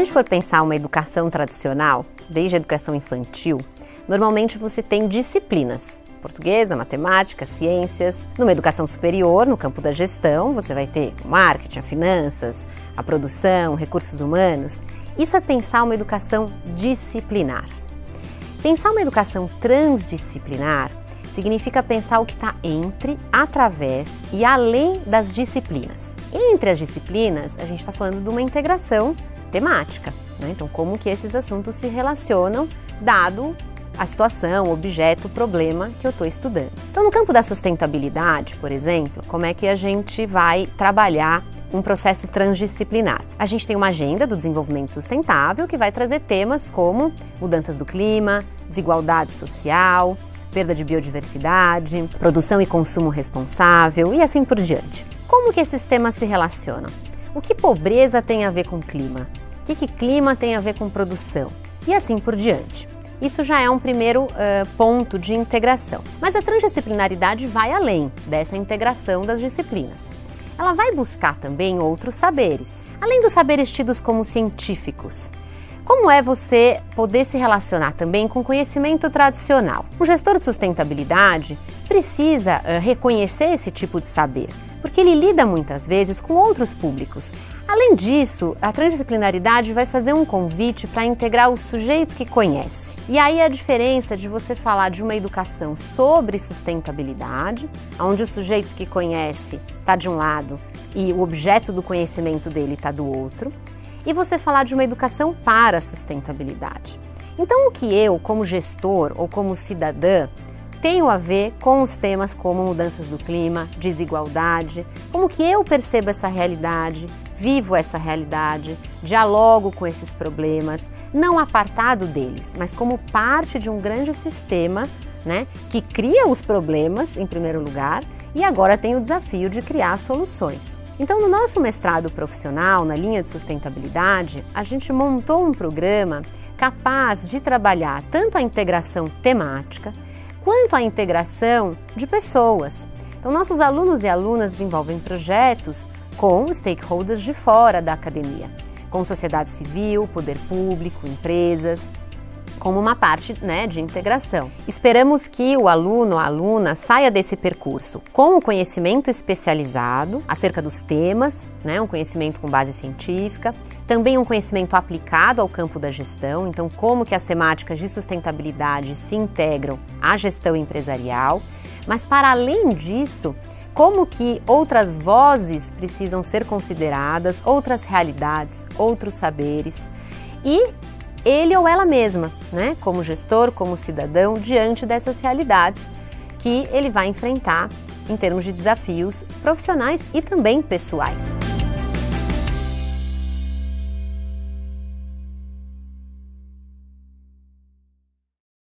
gente for pensar uma educação tradicional, desde a educação infantil, normalmente você tem disciplinas. Portuguesa, matemática, ciências. Numa educação superior, no campo da gestão, você vai ter marketing, finanças, a produção, recursos humanos. Isso é pensar uma educação disciplinar. Pensar uma educação transdisciplinar significa pensar o que está entre, através e além das disciplinas. Entre as disciplinas, a gente está falando de uma integração temática. Né? Então, como que esses assuntos se relacionam, dado a situação, objeto, problema que eu estou estudando. Então, no campo da sustentabilidade, por exemplo, como é que a gente vai trabalhar um processo transdisciplinar. A gente tem uma agenda do desenvolvimento sustentável que vai trazer temas como mudanças do clima, desigualdade social, perda de biodiversidade, produção e consumo responsável e assim por diante. Como que esses temas se relacionam? O que pobreza tem a ver com clima? O que, que clima tem a ver com produção? E assim por diante. Isso já é um primeiro uh, ponto de integração. Mas a transdisciplinaridade vai além dessa integração das disciplinas. Ela vai buscar também outros saberes, além dos saberes tidos como científicos. Como é você poder se relacionar também com conhecimento tradicional? Um gestor de sustentabilidade precisa uh, reconhecer esse tipo de saber, porque ele lida muitas vezes com outros públicos. Além disso, a transdisciplinaridade vai fazer um convite para integrar o sujeito que conhece. E aí a diferença de você falar de uma educação sobre sustentabilidade, onde o sujeito que conhece está de um lado e o objeto do conhecimento dele está do outro, e você falar de uma educação para a sustentabilidade. Então, o que eu, como gestor ou como cidadã, tenho a ver com os temas como mudanças do clima, desigualdade, como que eu percebo essa realidade, vivo essa realidade, dialogo com esses problemas, não apartado deles, mas como parte de um grande sistema né, que cria os problemas, em primeiro lugar, e agora tem o desafio de criar soluções. Então, no nosso mestrado profissional, na linha de sustentabilidade, a gente montou um programa capaz de trabalhar tanto a integração temática quanto a integração de pessoas. Então, nossos alunos e alunas desenvolvem projetos com stakeholders de fora da academia, com sociedade civil, poder público, empresas, como uma parte né, de integração. Esperamos que o aluno ou aluna saia desse percurso com o conhecimento especializado acerca dos temas, né, um conhecimento com base científica, também um conhecimento aplicado ao campo da gestão, então como que as temáticas de sustentabilidade se integram à gestão empresarial, mas para além disso, como que outras vozes precisam ser consideradas, outras realidades, outros saberes e ele ou ela mesma, né, como gestor, como cidadão, diante dessas realidades que ele vai enfrentar em termos de desafios profissionais e também pessoais.